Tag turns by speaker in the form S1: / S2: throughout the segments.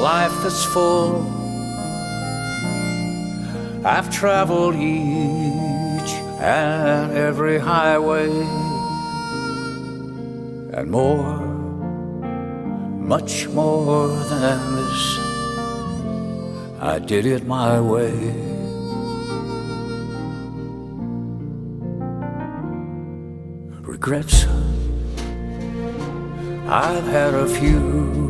S1: life that's full. I've traveled each and every highway and more, much more than this. I did it my way. Regrets, I've had a few,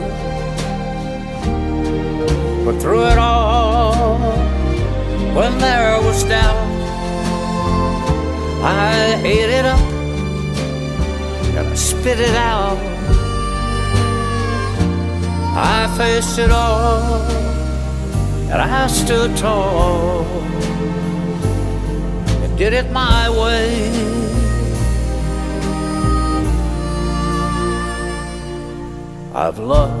S1: But through it all, when there was doubt, I ate it up and I spit it out. I faced it all and I stood tall and did it my way. I've loved,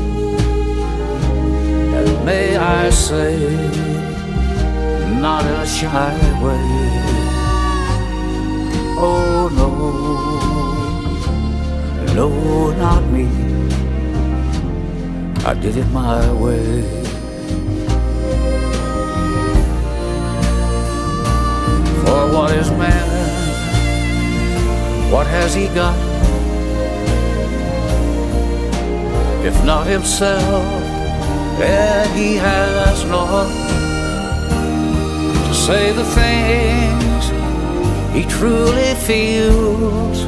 S1: May I say, not a shy way. Oh no, no, not me. I did it my way. For what is man? What has he got? if not himself, then he has not to say the things he truly feels,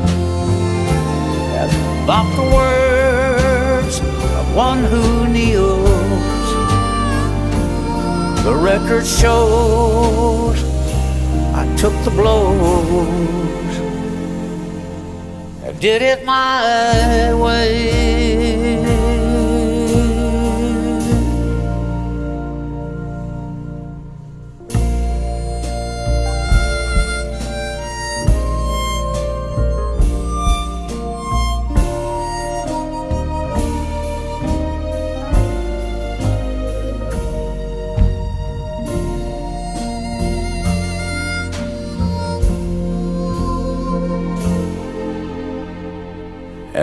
S1: and not the words of one who kneels. The record shows I took the blows and did it my way.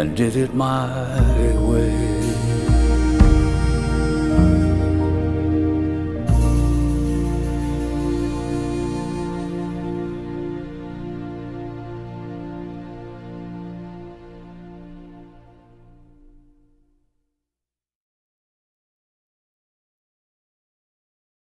S1: And did it my